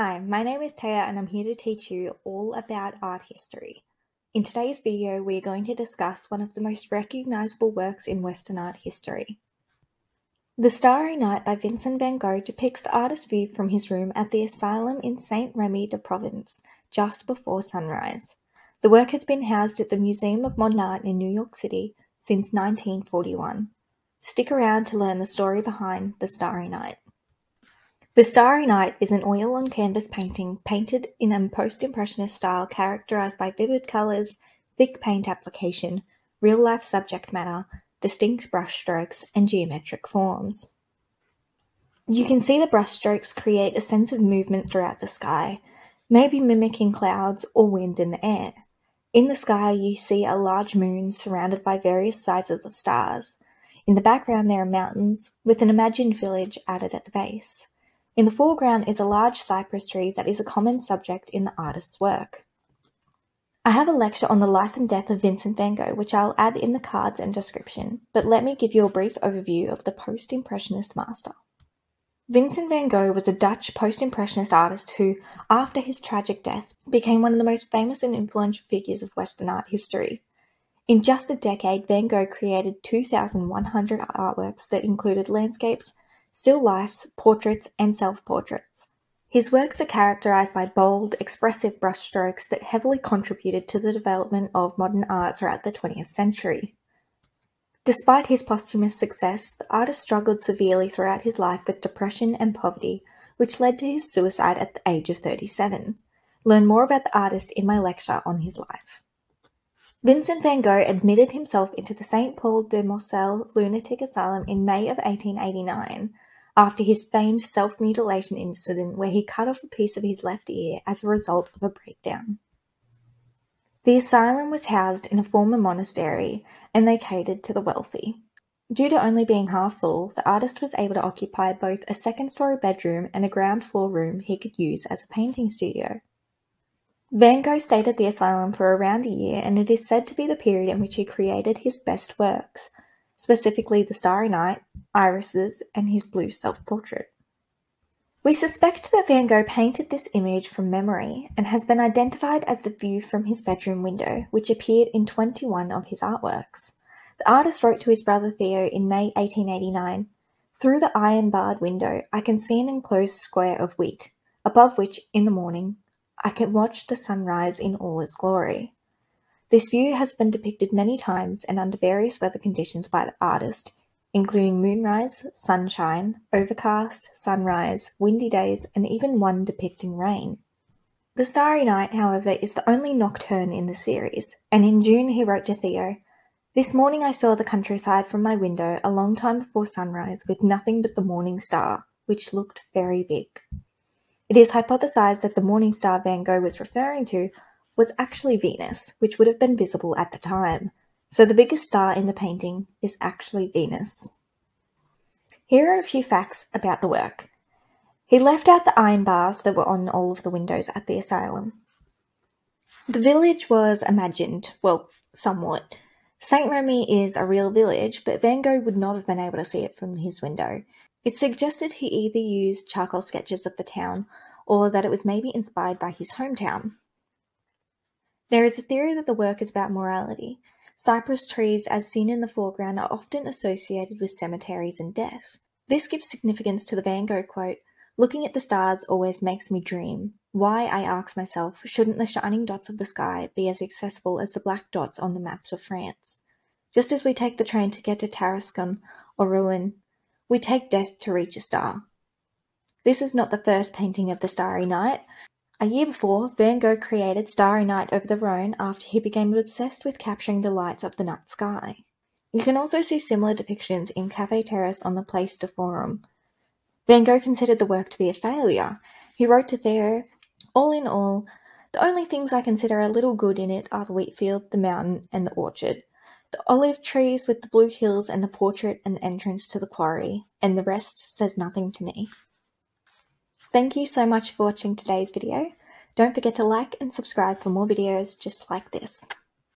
Hi, my name is Taya and I'm here to teach you all about art history. In today's video, we are going to discuss one of the most recognisable works in Western art history. The Starry Night by Vincent van Gogh depicts the artist's view from his room at the asylum in Saint Remy de Provence just before sunrise. The work has been housed at the Museum of Modern Art in New York City since 1941. Stick around to learn the story behind The Starry Night. The Starry Night is an oil on canvas painting painted in a post-impressionist style characterized by vivid colors, thick paint application, real-life subject matter, distinct brushstrokes, and geometric forms. You can see the brushstrokes create a sense of movement throughout the sky, maybe mimicking clouds or wind in the air. In the sky, you see a large moon surrounded by various sizes of stars. In the background, there are mountains with an imagined village added at the base. In the foreground is a large cypress tree that is a common subject in the artist's work. I have a lecture on the life and death of Vincent van Gogh, which I'll add in the cards and description, but let me give you a brief overview of the post-impressionist master. Vincent van Gogh was a Dutch post-impressionist artist who, after his tragic death, became one of the most famous and influential figures of Western art history. In just a decade, Van Gogh created 2,100 artworks that included landscapes, still lifes, portraits, and self-portraits. His works are characterized by bold, expressive brushstrokes that heavily contributed to the development of modern art throughout the 20th century. Despite his posthumous success, the artist struggled severely throughout his life with depression and poverty, which led to his suicide at the age of 37. Learn more about the artist in my lecture on his life. Vincent van Gogh admitted himself into the St. Paul de Mausole lunatic asylum in May of 1889 after his famed self-mutilation incident where he cut off a piece of his left ear as a result of a breakdown. The asylum was housed in a former monastery and they catered to the wealthy. Due to only being half full, the artist was able to occupy both a second story bedroom and a ground floor room he could use as a painting studio. Van Gogh stayed at the asylum for around a year, and it is said to be the period in which he created his best works, specifically The Starry Night, Irises, and his blue self portrait. We suspect that Van Gogh painted this image from memory and has been identified as the view from his bedroom window, which appeared in 21 of his artworks. The artist wrote to his brother Theo in May 1889 Through the iron barred window, I can see an enclosed square of wheat, above which, in the morning, I can watch the sunrise in all its glory. This view has been depicted many times and under various weather conditions by the artist, including moonrise, sunshine, overcast, sunrise, windy days, and even one depicting rain. The Starry Night, however, is the only nocturne in the series, and in June he wrote to Theo, This morning I saw the countryside from my window a long time before sunrise with nothing but the morning star, which looked very big. It is hypothesized that the morning star Van Gogh was referring to was actually Venus, which would have been visible at the time, so the biggest star in the painting is actually Venus. Here are a few facts about the work. He left out the iron bars that were on all of the windows at the asylum. The village was imagined, well, somewhat. St. Remy is a real village, but Van Gogh would not have been able to see it from his window. It suggested he either used charcoal sketches of the town or that it was maybe inspired by his hometown. There is a theory that the work is about morality. Cypress trees, as seen in the foreground, are often associated with cemeteries and death. This gives significance to the Van Gogh quote Looking at the stars always makes me dream. Why, I ask myself, shouldn't the shining dots of the sky be as accessible as the black dots on the maps of France? Just as we take the train to get to Tarascon or Rouen, we take death to reach a star. This is not the first painting of the Starry Night. A year before, Van Gogh created Starry Night over the Rhone after he became obsessed with capturing the lights of the night sky. You can also see similar depictions in Cafe Terrace on the Place du Forum. Van Gogh considered the work to be a failure. He wrote to Theo, All in all, the only things I consider a little good in it are the wheat field, the mountain, and the orchard. The olive trees with the blue hills and the portrait and the entrance to the quarry, and the rest says nothing to me. Thank you so much for watching today's video. Don't forget to like and subscribe for more videos just like this.